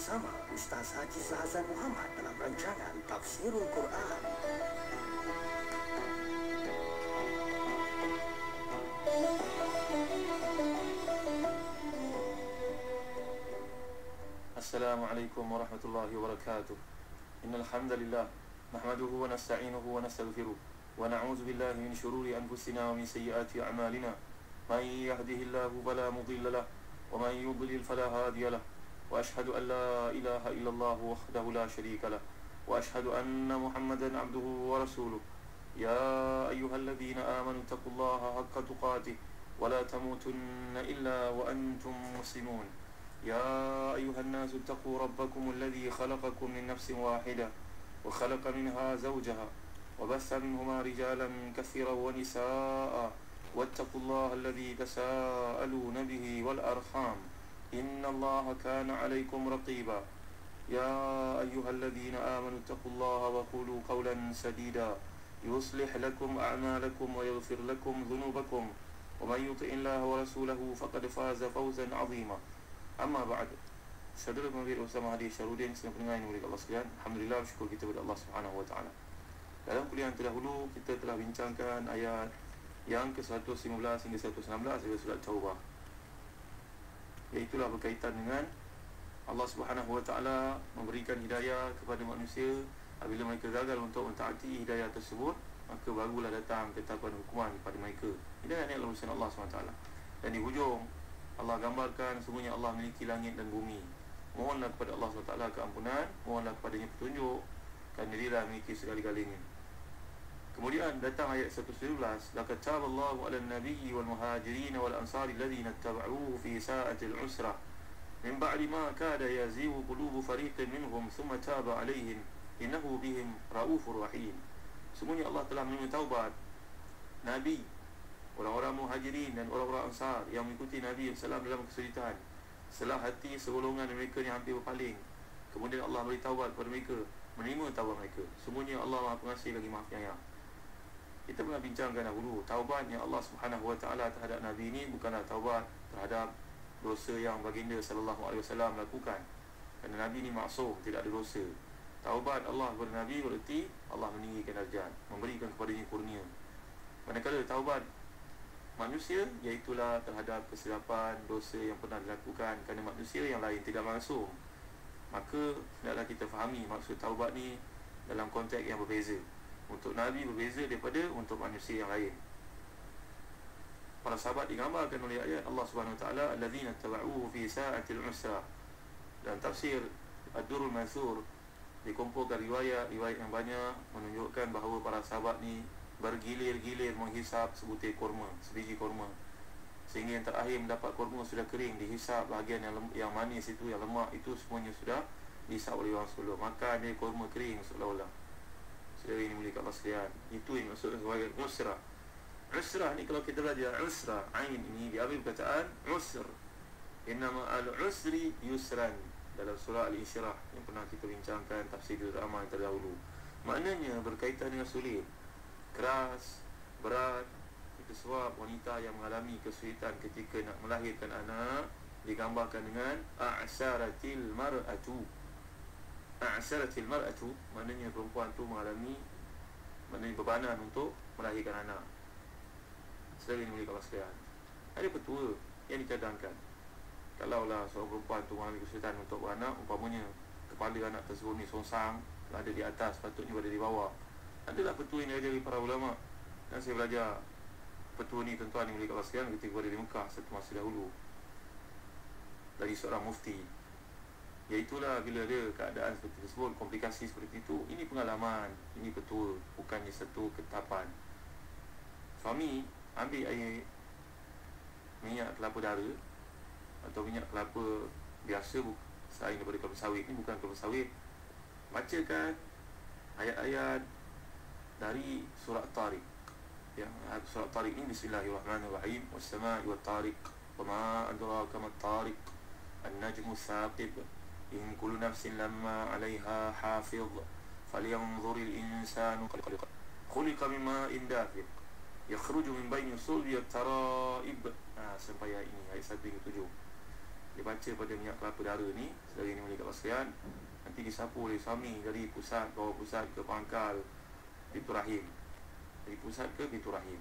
bersama Ustaz Haji Hasan Muhammad dalam rancangan Tafsirul Quran. السلام عليكم ورحمة الله وبركاته. إن الحمد لله نحمده ونستعينه ونستغفره ونعوذ بالله من شرور أنفسنا ومن سيئات أعمالنا. من يهده الله فلا مضل له ومن يضلل فلا هادي له. وأشهد أن لا إله إلا الله وحده لا شريك له وأشهد أن محمدا عبده ورسوله. يا أيها الذين آمنوا اتقوا الله حق تقاته ولا تموتن إلا وأنتم مسلمون. يا أيها الناس اتقوا ربكم الذي خلقكم من نفس واحدة وخلق منها زوجها وبث منهما رجالا كثيرا ونساء واتقوا الله الذي تساءلون به والأرحام. إن الله كان عليكم رقيبا. يا أيها الذين آمنوا اتقوا الله وقولوا قولا سديدا. يصلح لكم أعمالكم ويغفر لكم ذنوبكم. ومن يطع الله ورسوله فقد فاز فوزا عظيما. أما بعد سدر بن بير وسام هذه الشرود ينسى بنين ولك الله سكيان الحمد لله وشكر كتاب الله سبحانه وتعالى. Dalam kuliah yang terdahulu kita telah bincangkan ayat yang ke-115 hingga 116 dari surat Taubah. Iaitulah berkaitan dengan Allah Subhanahu Wa Taala Memberikan hidayah kepada manusia. Apabila mereka gagal untuk mentaati hidayah tersebut Maka barulah datang ketahuan hukuman kepada mereka. Hidayah ni adalah urusan Allah SWT Dan di hujung Allah gambarkan semuanya Allah memiliki langit dan bumi. Mohonlah kepada Allah SWT keampunan Mohonlah kepadanya petunjuk Kerana dirilah memiliki segala-galanya Kemudian datang ayat 111 Laqad taballahu ala nabiyyi wal muhajirin wal ansari alladhina ittaba'uhu fi sa'atil usrah min ba'di ma kada yazigu qulubu fariqin minhum thumma taba 'alayhim innahu bihim raufur rahim. Semuanya Allah telah menerima taubat Nabi Orang-orang muhajirin dan orang-orang ansar Yang mengikuti Nabi SAW dalam kesulitan. Setelah hati segolongan mereka yang hampir berpaling. Kemudian Allah beri taubat kepada mereka Menerima taubat mereka. Semuanya Allah maha pengasih lagi maaf penyayang Kita pernah bincangkan dahulu Taubat yang Allah Subhanahu Wa Taala terhadap Nabi ini Bukanlah taubat terhadap dosa yang baginda Sallallahu Alaihi Wasallam lakukan. Kerana Nabi ini maksum, tidak ada dosa. Taubat Allah kepada Nabi berarti Allah meninggikan darjat Memberikan kepadanya kurnia. Manakala taubat manusia Iaitulah terhadap kesilapan dosa yang pernah dilakukan Kerana manusia yang lain tidak masuk Maka hendaklah kita fahami maksud taubat ni Dalam konteks yang berbeza Untuk Nabi berbeza daripada untuk manusia yang lain Para sahabat digambarkan oleh ayat Allah SWT Alladzina taba'uhu fi sa'atil usra Dan tafsir Ad-Durul Mansur dikumpulkan riwayat-riwayat yang banyak menunjukkan bahawa para sahabat ni bergilir-gilir menghisap sebutir kurma, sebiji kurma. Sehingga yang terakhir mendapat kurma sudah kering, dihisap bahagian yang yang manis itu, yang lemak itu semuanya sudah dihisap oleh orang sebelum. Maka dia kurma kering seolah-olah. Saudara ini Allah sekalian. Itu yang maksud sebagai usrah. Usrah ni kalau kita belajar usrah, ain ini diambil perkataan usr. Innama al-usri yusran dalam surah Al-Insyirah yang pernah kita bincangkan tafsir yang terdahulu. Maknanya berkaitan dengan sulit, keras, berat. Itu sebab wanita yang mengalami kesulitan ketika nak melahirkan anak digambarkan dengan a'saratil mar'atu. A'saratil mar'atu maknanya perempuan tu mengalami maknanya bebanan untuk melahirkan anak. Selain ini kalau sekalian. Ada petua yang dicadangkan. Kalaulah seorang perempuan tu mengalami kesulitan untuk beranak Umpamanya kepala anak tersebut ni songsang Ada di atas, patutnya berada di bawah. Adalah petua yang diajari para ulama. Dan saya belajar petua ni tuan-tuan yang boleh sekalian Ketika berada di Mekah satu masa dahulu. Dari seorang mufti Iaitulah bila ada keadaan seperti tersebut Komplikasi seperti itu Ini pengalaman, ini petua Bukannya satu ketapan. Suami ambil air minyak kelapa dara atau minyak kelapa biasa selain daripada kelapa sawit ni bukan kelapa sawit bacakan ayat-ayat dari surat Tariq yang surat Tariq ini Bismillahirrahmanirrahim was-sama'i wat-tariq wama adraka mat-tariq an-najmu thaqib in kullu nafsin lamma 'alayha hafiz falyanzur al-insanu khuliqa mimma indafiq yakhruju min bayni sulbi at-tara'ib ha, sampai ayat ini ayat 1 hingga 7 dibaca pada minyak kelapa darah ni Sedari ni mereka sekalian Nanti disapu oleh suami dari pusat bawah pusat ke pangkal Pintu rahim. Dari pusat ke pintu rahim.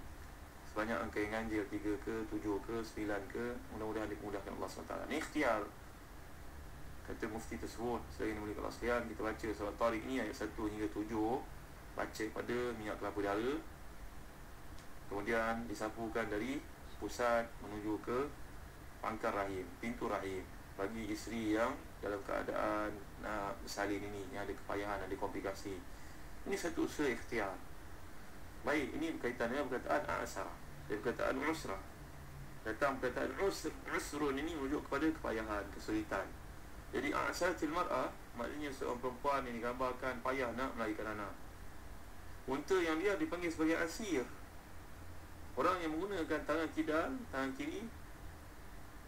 Sebanyak angka yang ganjil 3 ke 7 ke 9 ke Mudah-mudahan dipermudahkan Allah SWT. Ini ikhtiar Kata mufti tersebut Sedari ni mereka sekalian Kita baca surat tarik ni ayat 1 hingga 7 Baca pada minyak kelapa darah Kemudian disapukan dari pusat menuju ke pangkal rahim, pintu rahim bagi isteri yang dalam keadaan nak bersalin ini yang ada kepayahan, ada komplikasi. Ini satu usaha ikhtiar. Baik, ini berkaitan dengan perkataan asar, dan perkataan usra. Datang perkataan usr, usrun ini merujuk kepada kepayahan, kesulitan. Jadi asatil mar'ah maknanya seorang perempuan yang digambarkan payah nak melahirkan anak. Unta yang dia dipanggil sebagai asir. Orang yang menggunakan tangan kidal, tangan kiri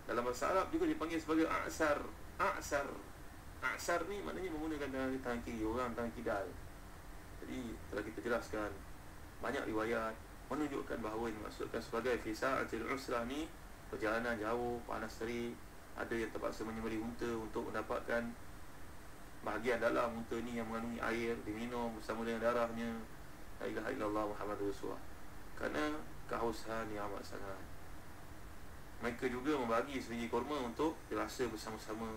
dalam bahasa Arab juga dipanggil sebagai a'sar. A'sar. A'sar ni maknanya menggunakan tangan, tangan kiri orang tangan kidal. Jadi telah kita jelaskan banyak riwayat menunjukkan bahawa ini maksudkan sebagai fisa atil usrah ni perjalanan jauh panas terik ada yang terpaksa menyembelih unta untuk mendapatkan bahagian dalam unta ni yang mengandungi air diminum bersama dengan darahnya. La ilaha illallah muhammadur rasulullah. Kerana kehausan yang amat sangat. Mereka juga membagi sebiji korma untuk dirasa bersama-sama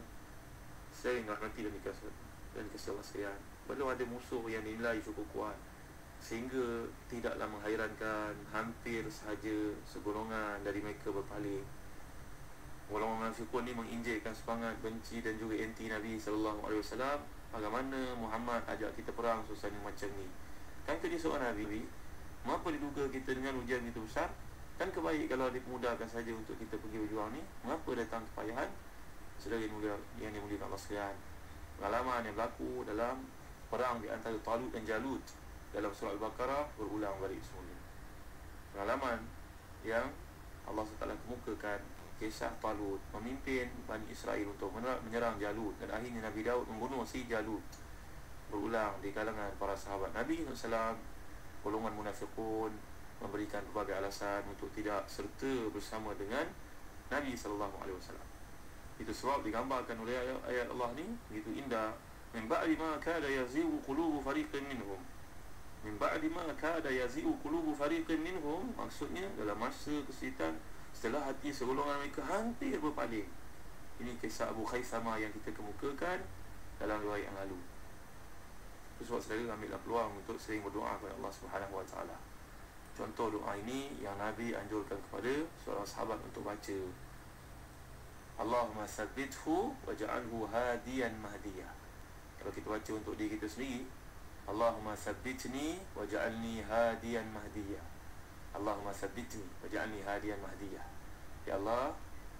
sering rahmati dan dikasih dan dikasih Allah sekalian belum ada musuh yang dinilai cukup kuat sehingga tidaklah menghairankan hampir sahaja segolongan dari mereka berpaling Golongan munafikun ni menginjekkan semangat benci dan juga anti Nabi sallallahu alaihi wasallam bagaimana Muhammad ajak kita perang suasana macam ni. Kan dia seorang Nabi Mengapa diduga kita dengan ujian itu besar? Kan kebaik kalau dimudahkan saja untuk kita pergi berjuang ni Mengapa datang kepayahan? Sedari mulia yang dimuliakan Allah sekalian. Pengalaman yang berlaku dalam Perang di antara Talut dan Jalut Dalam surah Al-Baqarah berulang balik semula Pengalaman yang Allah SWT kemukakan Kisah Talut memimpin Bani Israel untuk menyerang Jalut Dan akhirnya Nabi Daud membunuh si Jalut Berulang di kalangan para sahabat Nabi SAW golongan munafiqun memberikan berbagai alasan untuk tidak serta bersama dengan Nabi sallallahu alaihi wasallam. Itu sebab digambarkan oleh ayat, ayat Allah ni begitu indah min ba'di ma kada yazi'u qulubu fariqin minhum. Min ba'di ma kada yazi'u qulubu fariqin minhum maksudnya dalam masa kesulitan setelah hati segolongan mereka hampir berpaling. Ini kisah Abu Khaisamah yang kita kemukakan dalam riwayat yang lalu. Sebab saudara ambillah peluang untuk sering berdoa kepada Allah Subhanahu Taala. Contoh doa ini yang Nabi anjurkan kepada seorang sahabat untuk baca. Allahumma sabbithu waj'alhu hadiyan mahdiyah. Kalau kita baca untuk diri kita sendiri, Allahumma sabbitni waj'alni hadiyan mahdiyah. Allahumma sabbitni waj'alni hadiyan mahdiyah. Ya Allah,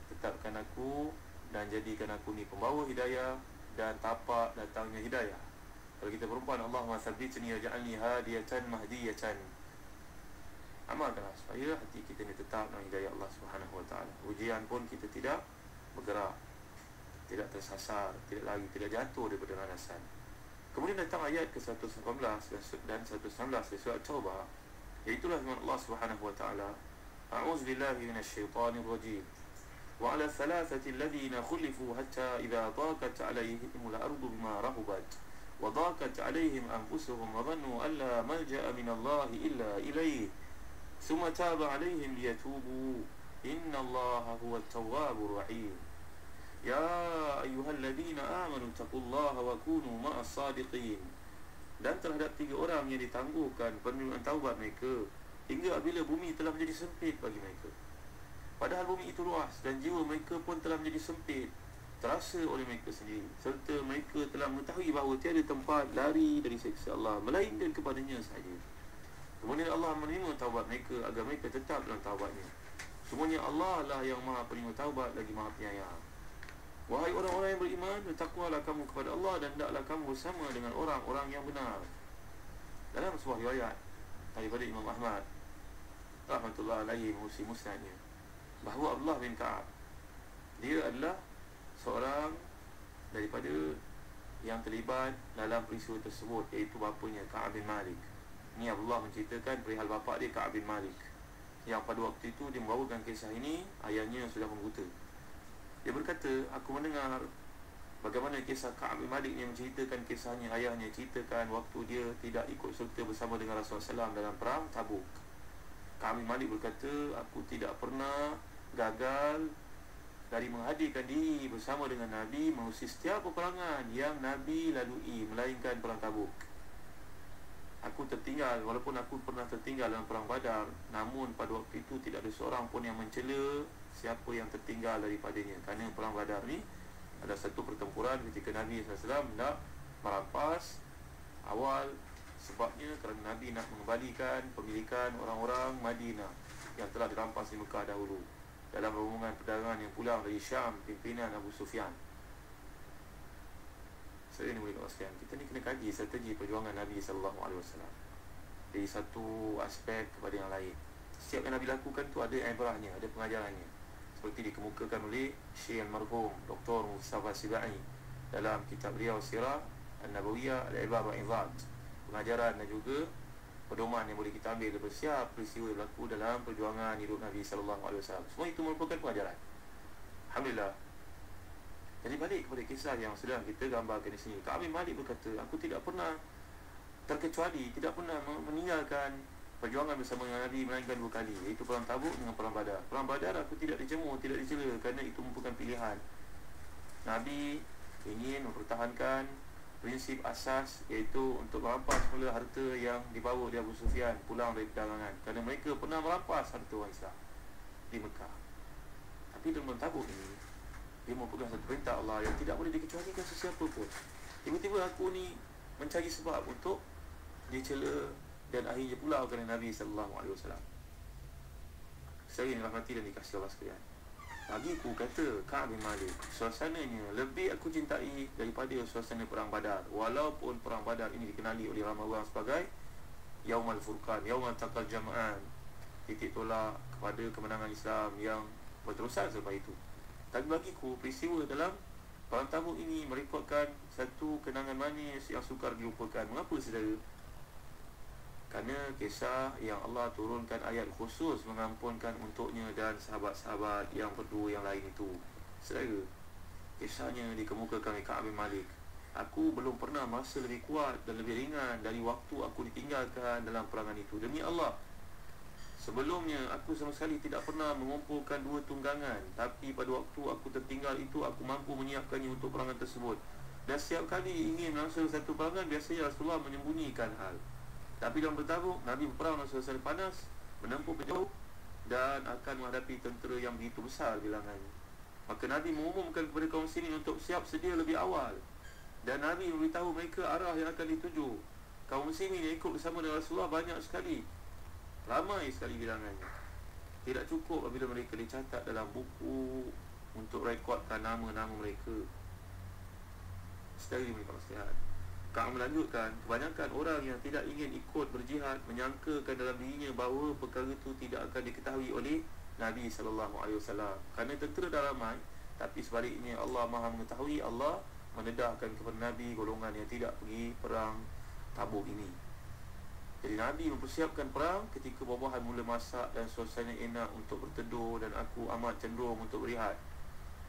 tetapkan aku dan jadikan aku ni pembawa hidayah dan tapak datangnya hidayah. Kalau kita perempuan Allah masabitni waj'alni hadiyatan mahdiyatan. Amalkanlah supaya hati kita ni tetap dalam hidayah Allah Subhanahu Wa Taala. Ujian pun kita tidak bergerak, tidak tersasar, tidak lagi tidak jatuh daripada landasan. Kemudian datang ayat ke-118 dan 119 dari surah Taubah. Iaitulah firman Allah Subhanahu Wa Taala. A'udzu billahi minasyaitonir rajim. وعلى الثلاثة الذين خلفوا حتى إذا ضاقت عليهم الأرض بما رهبت وضاقت عليهم أنفسهم وظنوا أن لا ملجأ من الله إلا إليه ثم تاب عليهم ليتوبوا إن الله هو التواب الرحيم يا أيها الذين آمنوا اتقوا الله وكونوا مع الصادقين dan terhadap tiga orang yang ditangguhkan penerimaan taubat mereka hingga apabila bumi telah menjadi sempit bagi mereka. Padahal bumi itu luas dan jiwa mereka pun telah menjadi sempit terasa oleh mereka sendiri. Serta mereka telah mengetahui bahawa tiada tempat lari dari seksa Allah melainkan kepadanya sahaja. Kemudian Allah menerima taubat mereka agar mereka tetap dalam taubatnya. Semuanya Allah lah yang maha penerima taubat lagi maha penyayang wahai orang-orang yang beriman bertakwalah kamu kepada Allah dan hendaklah kamu bersama dengan orang-orang yang benar dalam sebuah riwayat daripada Imam Ahmad rahmatullah alaihi musi musnadnya bahawa Allah bin Ka'ab dia adalah seorang daripada yang terlibat dalam peristiwa tersebut iaitu bapanya Ka'ab bin Malik. Ni Allah menceritakan perihal bapa dia Ka'ab bin Malik. Yang pada waktu itu dia membawakan kisah ini ayahnya sudah pun buta. Dia berkata, aku mendengar bagaimana kisah Ka'ab bin Malik yang menceritakan kisahnya ayahnya ceritakan waktu dia tidak ikut serta bersama dengan Rasulullah SAW dalam perang Tabuk. Ka'ab bin Malik berkata, aku tidak pernah gagal dari menghadirkan diri bersama dengan Nabi mengusir setiap peperangan yang Nabi lalui melainkan perang Tabuk. Aku tertinggal walaupun aku pernah tertinggal dalam perang Badar namun pada waktu itu tidak ada seorang pun yang mencela siapa yang tertinggal daripadanya. Kerana perang badar ni ada satu pertempuran ketika Nabi SAW nak merampas awal sebabnya kerana Nabi nak mengembalikan pemilikan orang-orang Madinah yang telah dirampas di Mekah dahulu dalam rombongan perdagangan yang pulang dari Syam pimpinan Abu Sufyan. Saya ni boleh katakan kita ni kena kaji strategi perjuangan Nabi SAW dari satu aspek kepada yang lain. Setiap yang Nabi lakukan tu ada ibrahnya ada pengajarannya seperti dikemukakan oleh Syekh Al-Marhum Dr. Mustafa Sibai dalam kitab beliau Sirah An-Nabawiyah Al-Ibar Wa'idhat pengajaran dan juga pedoman yang boleh kita ambil daripada siap peristiwa yang berlaku dalam perjuangan hidup Nabi SAW semua itu merupakan pengajaran. Alhamdulillah. Jadi balik kepada kisah yang sedang kita gambarkan di sini. Kak Amin Malik berkata aku tidak pernah terkecuali tidak pernah meninggalkan perjuangan bersama dengan Nabi melainkan dua kali iaitu perang Tabuk dengan perang Badar. Perang Badar aku tidak dicemur, tidak dicela kerana itu merupakan pilihan. Nabi ingin mempertahankan prinsip asas iaitu untuk merampas semula harta yang dibawa oleh Abu Sufyan pulang dari perdagangan kerana mereka pernah merampas harta orang Islam di Mekah. Tapi perang Tabuk ini dia merupakan satu perintah Allah yang tidak boleh dikecualikan sesiapa pun. Tiba-tiba aku ni mencari sebab untuk dicela dan akhirnya pula kerana Nabi sallallahu alaihi wasallam. Saya ni rahmati dan dikasihi Allah sekalian. Bagi aku kata Ka'ab bin Malik, suasananya lebih aku cintai daripada suasana perang Badar. Walaupun perang Badar ini dikenali oleh ramai orang sebagai Yaumal Furqan, Yaumal Taqal Jama'an. Titik tolak kepada kemenangan Islam yang berterusan selepas itu. Tapi bagiku peristiwa dalam Perang Tabuk ini merekodkan satu kenangan manis yang sukar dilupakan. Mengapa saudara? Kerana kisah yang Allah turunkan ayat khusus mengampunkan untuknya dan sahabat-sahabat yang berdua yang lain itu. Saudara, kisahnya dikemukakan oleh Ka'ab bin Malik. Aku belum pernah merasa lebih kuat dan lebih ringan dari waktu aku ditinggalkan dalam perangan itu. Demi Allah, Sebelumnya aku sama sekali tidak pernah mengumpulkan dua tunggangan Tapi pada waktu aku tertinggal itu aku mampu menyiapkannya untuk perangan tersebut Dan setiap kali ingin melangsung satu perangan Biasanya Rasulullah menyembunyikan hal tapi dalam bertarung Nabi berperang dengan suasana panas Menempuh kejauh Dan akan menghadapi tentera yang begitu besar bilangannya. Maka Nabi mengumumkan kepada kaum sini Untuk siap sedia lebih awal. Dan Nabi memberitahu mereka arah yang akan dituju. Kaum sini yang ikut bersama dengan Rasulullah banyak sekali. Ramai sekali bilangannya. Tidak cukup apabila mereka dicatat dalam buku Untuk rekodkan nama-nama mereka. Sekali mereka sehat Kak melanjutkan, kebanyakan orang yang tidak ingin ikut berjihad menyangkakan dalam dirinya bahawa perkara itu tidak akan diketahui oleh Nabi sallallahu alaihi wasallam. Kerana tentera dah ramai, tapi sebaliknya Allah Maha mengetahui Allah menedahkan kepada Nabi golongan yang tidak pergi perang Tabuk ini. Jadi Nabi mempersiapkan perang ketika buah-buahan mula masak dan suasana enak untuk berteduh dan aku amat cenderung untuk berehat.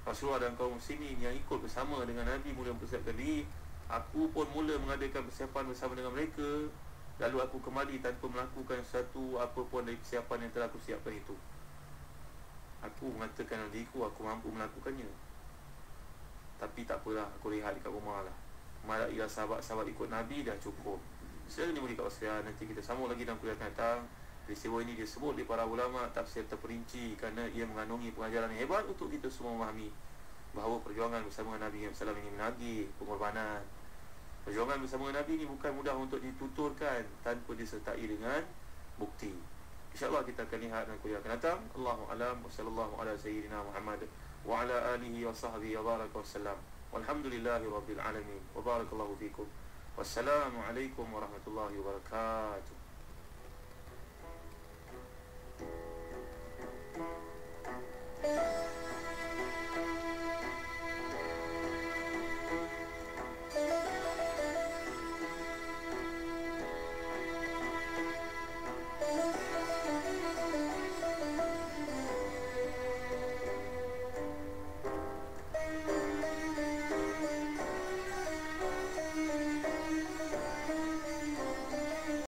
Rasulullah dan kaum muslimin yang ikut bersama dengan Nabi mula mempersiapkan diri Aku pun mula mengadakan persiapan bersama dengan mereka. Lalu aku kembali tanpa melakukan satu apa pun dari persiapan yang telah aku siapkan itu. Aku mengatakan dalam diriku aku mampu melakukannya. Tapi tak apalah aku rehat dekat rumah lah. Malailah sahabat-sahabat ikut Nabi dah cukup. Saya ni boleh kat Australia. Nanti kita sambung lagi dalam kuliah datang. Peristiwa ini disebut oleh para ulama tafsir terperinci Kerana ia mengandungi pengajaran yang hebat untuk kita semua memahami bahawa perjuangan bersama Nabi SAW ini menagih pengorbanan Perjuangan bersama Nabi ini bukan mudah untuk dituturkan tanpa disertai dengan bukti. InsyaAllah kita akan lihat dan kuliah akan datang. Allahu'alam wa sallallahu ala sayyidina Muhammad wa ala alihi wa sahbihi wa baraka wa sallam. Walhamdulillahi rabbil alamin. Wa barakallahu fikum. Wassalamualaikum warahmatullahi wabarakatuh